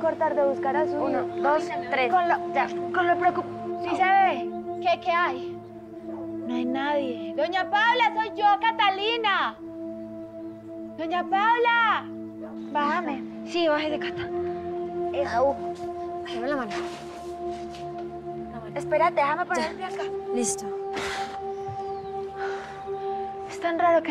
cortar de buscar a su Uno, dos, tres. Con lo, Ya. con lo preocup... ¿Sí se ve? ¿Qué, qué hay? No hay nadie. Doña Paula, soy yo, Catalina. Doña Paula. Bájame. Sí, bájese, Cata. Au. Uh. Dame la mano. Espérate, déjame ponerme acá. Listo. Es tan raro que